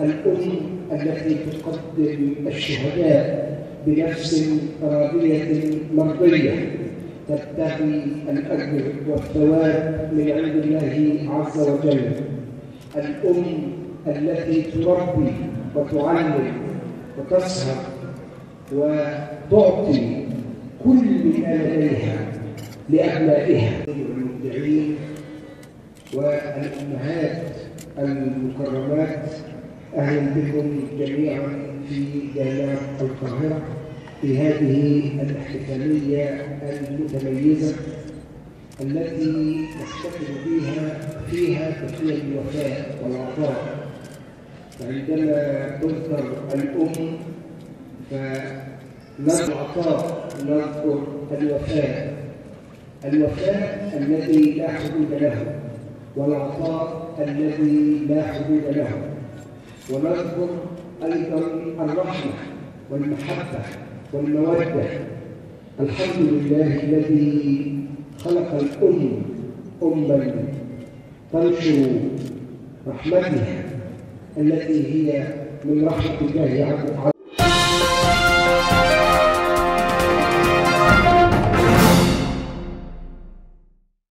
الأم التي تقدم الشهداء بنفس راضية مرضية. تبتغي الأجر والثواب من عند الله عز وجل. الأم التي تربي وتعلم وتسهر وتعطي كل ما لديها لأبنائها. المبدعين والأمهات المكرمات أهلا بكم جميعا في جامعة القاهرة في هذه الاحتفالية المتميزة التي نحتفل بها فيها تقوى الوفاء والعطاء. عندما تذكر الأم فنذكر العطاء نذكر الوفاء. الوفاء الذي لا حدود له. والعطاء الذي لا حدود له. ونذكر أيضا الرحمة والمحبة والمودة. الحمد لله الذي خلق الأم أما. تنشر رحمتها التي هي من رحمة الله